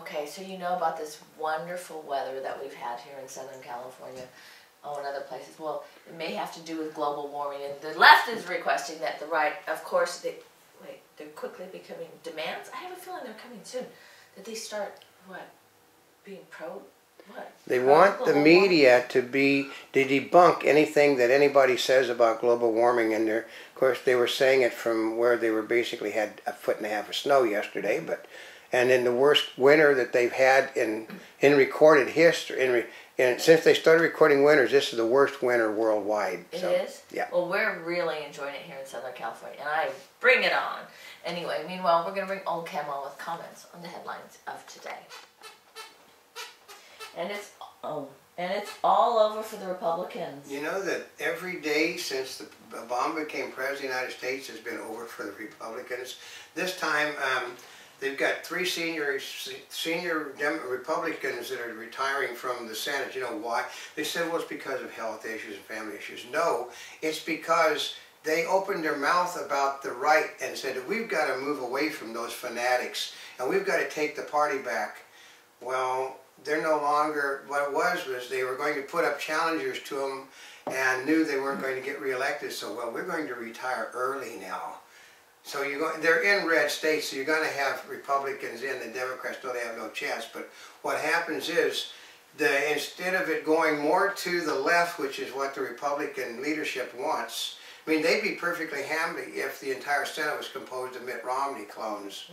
Okay, so you know about this wonderful weather that we've had here in Southern California, oh, and other places. Well, it may have to do with global warming, and the left is requesting that the right, of course, they, wait, they're quickly becoming demands. I have a feeling they're coming soon. That they start what, being pro, what? They Pro want the global warming? media to be to debunk anything that anybody says about global warming, and they're, of course they were saying it from where they were basically had a foot and a half of snow yesterday, but and in the worst winter that they've had in in recorded history, in, re, in since they started recording winters, this is the worst winter worldwide. It so, is? yeah. Well, we're really enjoying it here in Southern California, and I bring it on. Anyway, meanwhile, we're going to bring Oldecam on with comments on the headlines of today. And it's oh, and it's all over for the Republicans. You know that every day since the Obama became president of the United States has been over for the Republicans. This time, um, they've got three senior senior Republicans that are retiring from the Senate. You know why? They said, well, it's because of health issues and family issues. No, it's because they opened their mouth about the right and said we've got to move away from those fanatics and we've got to take the party back. Well, they're no longer, what it was was they were going to put up challengers to them and knew they weren't going to get reelected. So, well, we're going to retire early now. So you're—they're in red states, so you're going to have Republicans in, the Democrats don't have no chance. But what happens is, the, instead of it going more to the left, which is what the Republican leadership wants, I mean, they'd be perfectly happy if the entire Senate was composed of Mitt Romney clones.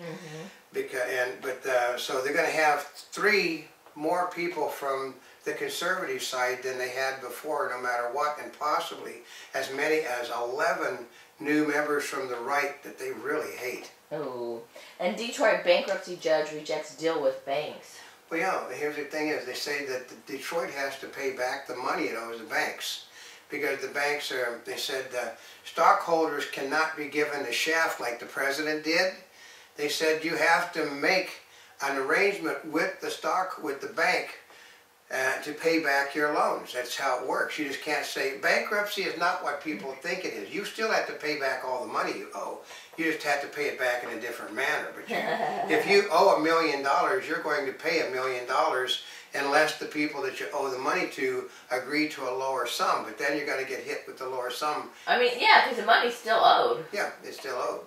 Because, and, but, uh, so they're gonna have three more people from the conservative side than they had before, no matter what, and possibly as many as eleven new members from the right that they really hate. Oh, and Detroit bankruptcy judge rejects deal with banks. Well, yeah, here's the thing is, they say that the Detroit has to pay back the money it owes the banks. Because the banks are, they said, uh, stockholders cannot be given a shaft like the president did. They said you have to make an arrangement with the stock, with the bank, uh, to pay back your loans. That's how it works. You just can't say, bankruptcy is not what people think it is. You still have to pay back all the money you owe. You just have to pay it back in a different manner. But you, if you owe a million dollars, you're going to pay a million dollars unless the people that you owe the money to agree to a lower sum. But then you're going to get hit with the lower sum. I mean, yeah, because the money's still owed. Yeah, it's still owed.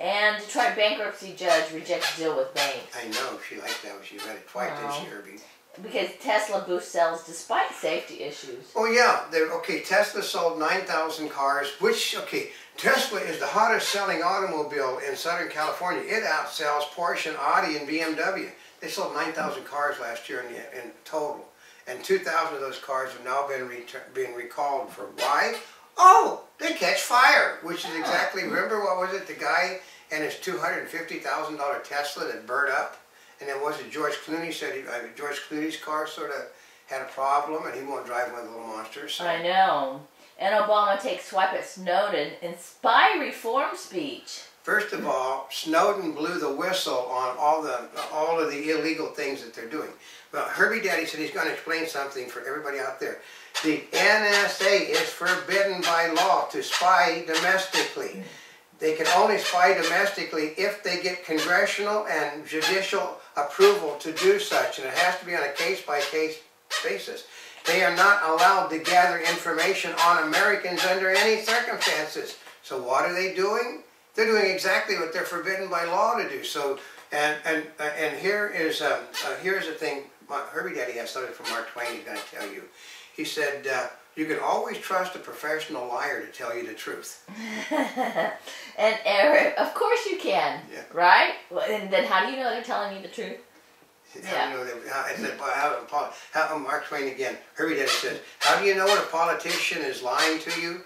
And Detroit bankruptcy judge rejects deal with banks I know she liked that. She read it twice, didn't she, Herbie? Because Tesla boosts sales despite safety issues. Oh yeah, they're, okay. Tesla sold 9,000 cars, which okay, Tesla is the hottest selling automobile in Southern California. It outsells Porsche, and Audi, and BMW. They sold 9,000 cars last year in, the, in total, and 2,000 of those cars have now been retur- being recalled for why? Oh, they catch fire, which is oh. exactly. Remember what was it? The guy and his $250,000 Tesla that burned up. And then was it George Clooney said he, uh, George Clooney's car sort of had a problem and he won't drive one of the little monsters. So. I know. And Obama takes swipe at Snowden in spy reform speech. First of all, Snowden blew the whistle on all the all of the illegal things that they're doing. Well, Herbie Daddy said he's going to explain something for everybody out there. The NSA is forbidden by law to spy domestically. They can only spy domestically if they get congressional and judicial approval to do such, and it has to be on a case-by-case basis. They are not allowed to gather information on Americans under any circumstances. So what are they doing? They're doing exactly what they're forbidden by law to do. So, and and and here is um, uh, here's the thing. Herbie Daddy has something from Mark Twain. He's going to tell you. He said, uh, "You can always trust a professional liar to tell you the truth." and Eric, of course you can, Yeah. right? Well, and then how do you know they're telling you the truth? How Yeah. do you know? How, Mark Twain again. Herbie Daddy says, "How do you know when a politician is lying to you?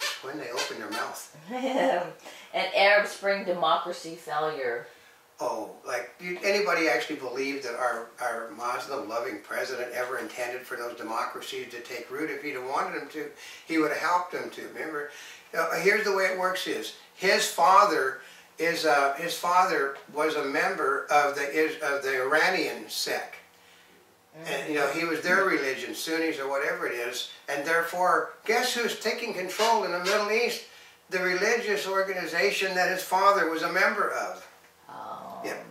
It's when they open their mouth." and Arab Spring democracy failure. Oh, like anybody actually believe that our, our Muslim-loving president ever intended for those democracies to take root? If he'd have wanted them to, he would have helped them to. Remember, uh, here's the way it works: is his father is uh, his father was a member of the of the Iranian sect. And you know he was their religion, Sunnis or whatever it is, and therefore, guess who's taking control in the Middle East? The religious organization that his father was a member of. Yeah.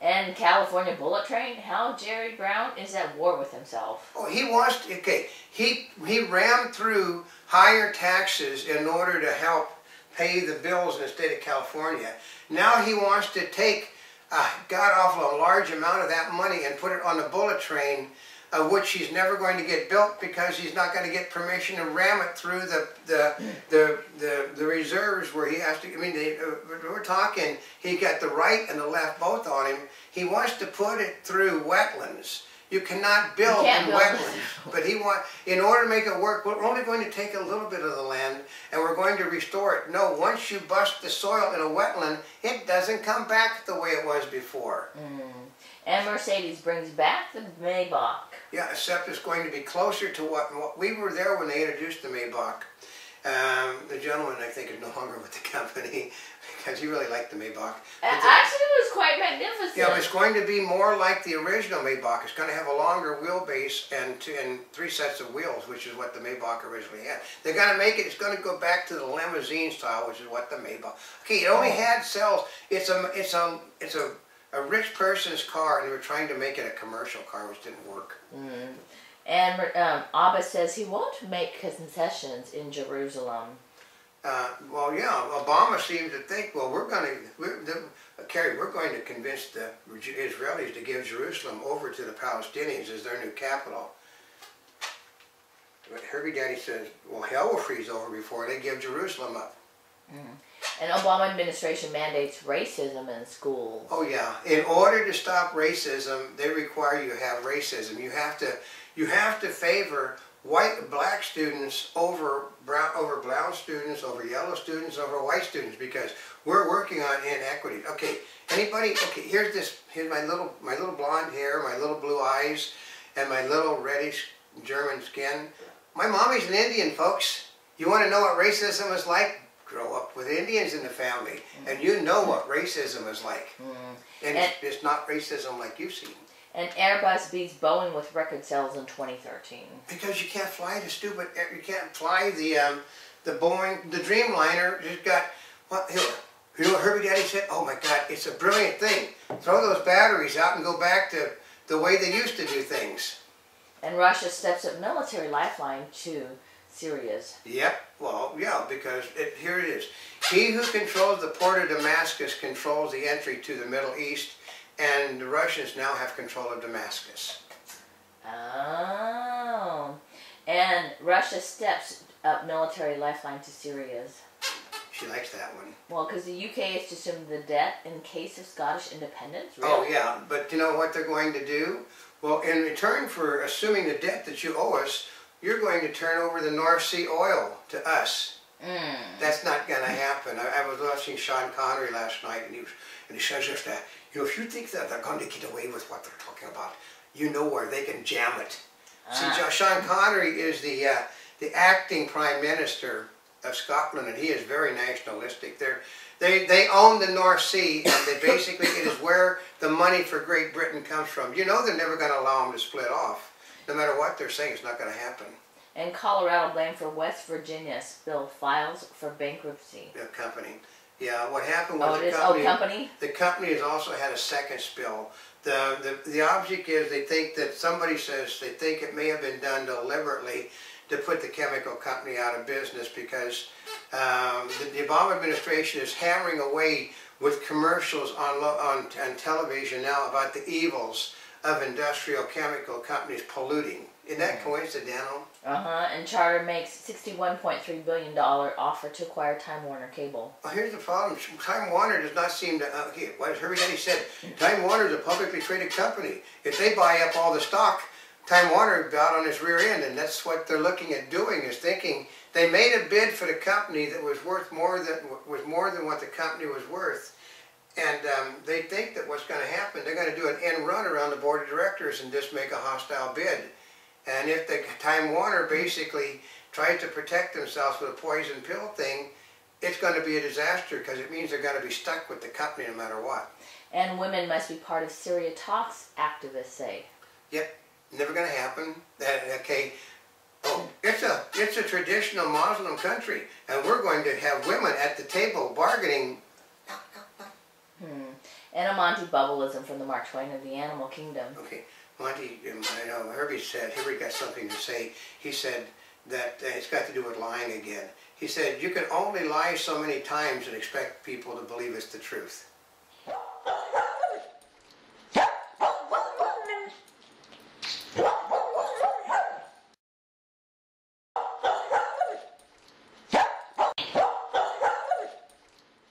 And California Bullet Train, how Jerry Brown is at war with himself. Oh, he wants to, okay, he, he rammed through higher taxes in order to help pay the bills in the state of California. Now he wants to take a god awful large amount of that money and put it on the bullet train of which he's never going to get built because he's not going to get permission to ram it through the the the the, the reserves where he has to. I mean, they, uh, we're talking. He got the right and the left both on him. He wants to put it through wetlands. You cannot build can't in build. wetlands, but he want in order to make it work. We're only going to take a little bit of the land and we're going to restore it. No, once you bust the soil in a wetland, it doesn't come back the way it was before. Mm. And Mercedes brings back the Maybach. Yeah, except it's going to be closer to what, what we were there when they introduced the Maybach. Um, the gentleman, I think, is no longer with the company because he really liked the Maybach. But the- Actually, it was quite magnificent. yeah, it's going to be more like the original Maybach. It's going to have a longer wheelbase and, two, and three sets of wheels, which is what the Maybach originally had. They're going to make it. It's going to go back to the limousine style, which is what the Maybach. Okay, it only had cells. It's a it's a it's a a rich person's car, and they were trying to make it a commercial car, which didn't work. And um, Abbas says he won't make concessions in Jerusalem. Uh, well, yeah, Obama seems to think, well, we're going to, Kerry, we're going to convince the Israelis to give Jerusalem over to the Palestinians as their new capital. But Herbie Daddy says, well, hell will freeze over before they give Jerusalem up. And Obama administration mandates racism in schools. Oh yeah. In order to stop racism, they require you to have racism. You have to, you have to favor white, black students over brown, over brown students, over yellow students, over white students because we're working on inequity. Okay. Anybody? Okay. Here's this. Here's my little, my little blonde hair, my little blue eyes, and my little reddish German skin. My mommy's an Indian, folks. You want to know what racism is like? Grow up with Indians in the family, and you know what racism is like. Mm-hmm. And it's, it's not racism like you've seen. And Airbus beats Boeing with record sales in 2013. Because you can't fly the stupid, you can't fly the um, the Boeing, the Dreamliner. Just got what? Here, you know what Herbie Daddy said? Oh my God, it's a brilliant thing. Throw those batteries out and go back to the way they used to do things. And Russia steps up military lifeline to Syria's. Yep. Well, yeah, because it, here it is. He who controls the port of Damascus controls the entry to the Middle East, and the Russians now have control of Damascus. Oh. And Russia steps up military lifeline to Syria's. She likes that one. Well, because the UK is to assume the debt in case of Scottish independence. Oh yeah, but you know what they're going to do? Well, in return for assuming the debt that you owe us, you're going to turn over the North Sea oil to us. Mm. That's not going to happen. I, I was watching Sean Connery last night, and he was, and he says this that you know if you think that they're going to get away with what they're talking about, you know where they can jam it. See, Ah. Jo- Sean Connery is the uh, the acting prime minister of Scotland, and he is very nationalistic. They're, they they own the North Sea, and they basically it is where the money for Great Britain comes from. You know they're never going to allow them to split off. No matter what they're saying, it's not going to happen. And Colorado blamed for West Virginia spill files for bankruptcy. The company. Yeah, what happened Oh, was it the company. Oh, company. The company has also had a second spill. The, the, the object is they think that somebody says they think it may have been done deliberately to put the chemical company out of business because um, the, the Obama administration is hammering away with commercials on, on, on television now about the evils of industrial chemical companies polluting. Isn't that coincidental? Uh huh. And Charter makes $61.3 billion offer to acquire Time Warner Cable. Well, here's the problem. Time Warner does not seem to. Uh, okay, what Herbie Daddy said. Time Warner is a publicly traded company. If they buy up all the stock, Time Warner got on his rear end, and that's what they're looking at doing. Is thinking they made a bid for the company that was worth more than was more than what the company was worth, and um, they think that what's going to happen, they're going to do an end run around the board of directors and just make a hostile bid. And if the Time Warner basically tries to protect themselves with a poison pill thing, it's going to be a disaster because it means they're going to be stuck with the company no matter what. And women must be part of Syria talks, activists say. Yep, never going to happen. That okay. Oh, it's a it's a traditional Muslim country, and we're going to have women at the table bargaining. Hmm. and a Monty Bubbleism from the Mark Twain of the Animal Kingdom. Okay, Monty, um, I know Herbie said, Herbie got something to say. He said that uh, it's got to do with lying again. He said, you can only lie so many times and expect people to believe it's the truth.